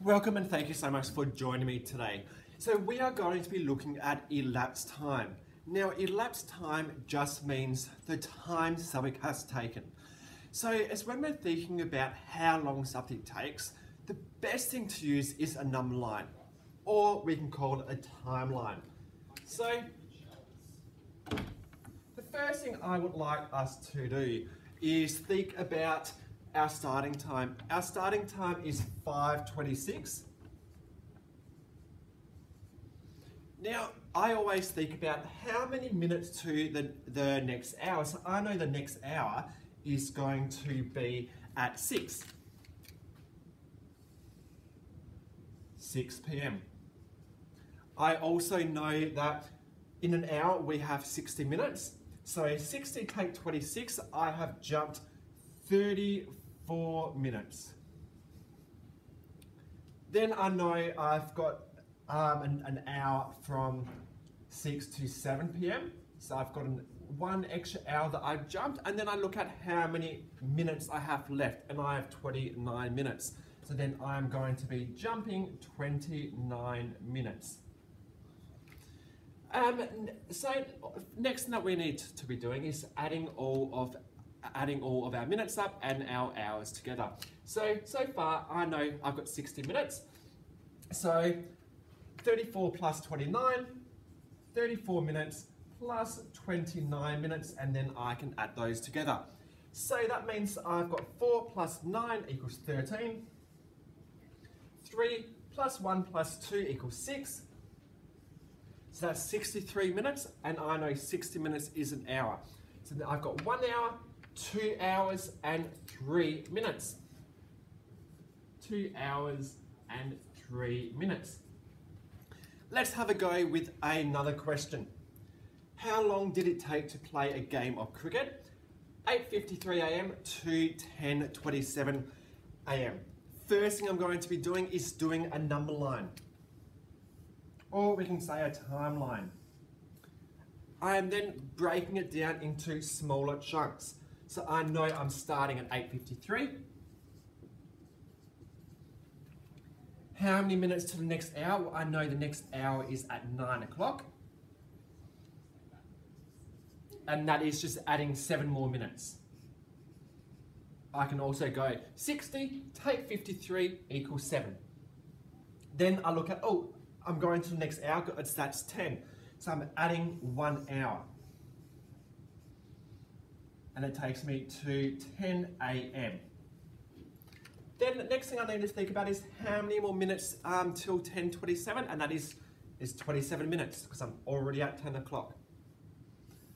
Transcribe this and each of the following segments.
Welcome and thank you so much for joining me today. So we are going to be looking at elapsed time. Now elapsed time just means the time something has taken. So as when we're thinking about how long something takes, the best thing to use is a number line or we can call it a timeline. So the first thing I would like us to do is think about our starting time. Our starting time is 5.26. Now, I always think about how many minutes to the, the next hour. So I know the next hour is going to be at 6. 6 p.m. I also know that in an hour we have 60 minutes. So 60 take 26, I have jumped 34 minutes. Then I know I've got um, an, an, hour from 6 to 7 p.m. So I've got an, one extra hour that I've jumped and then I look at how many minutes I have left and I have 29 minutes. So then I'm going to be jumping 29 minutes. Um, so next thing that we need to be doing is adding all of adding all of our minutes up and our hours together. So, so far I know I've got 60 minutes. So 34 plus 29, 34 minutes plus 29 minutes, and then I can add those together. So that means I've got 4 plus 9 equals 13, 3 plus 1 plus 2 equals 6, so that's 63 minutes, and I know 60 minutes is an hour. So I've got one hour, two hours, and three minutes. Two hours and three minutes. Let's have a go with another question. How long did it take to play a game of cricket? 8.53am to 10.27am. First thing I'm going to be doing is doing a number line or we can say a timeline. I am then breaking it down into smaller chunks. So I know I'm starting at 8.53. How many minutes to the next hour? I know the next hour is at 9 o'clock. And that is just adding 7 more minutes. I can also go 60, take 53 equals 7. Then I look at, oh, I'm going to the next hour, it's that's 10. So I'm adding one hour. And it takes me to 10 a.m. Then the next thing I need to think about is how many more minutes um, till 10.27, and that is, is 27 minutes, because I'm already at 10 o'clock.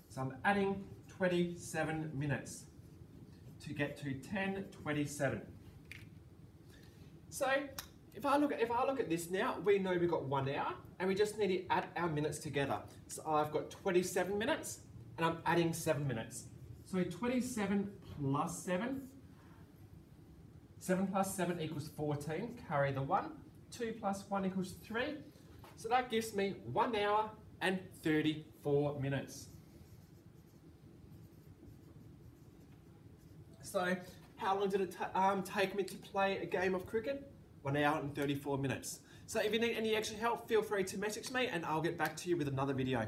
So I'm adding 27 minutes to get to 10.27. So if I look at, if I look at this now, we know we've got one hour and we just need to add our minutes together. So I've got 27 minutes and I'm adding seven minutes. So 27 plus seven, seven plus seven equals 14, carry the one. Two plus one equals three. So that gives me one hour and 34 minutes. So how long did it um, take me to play a game of cricket? one hour and 34 minutes. So if you need any extra help, feel free to message me and I'll get back to you with another video.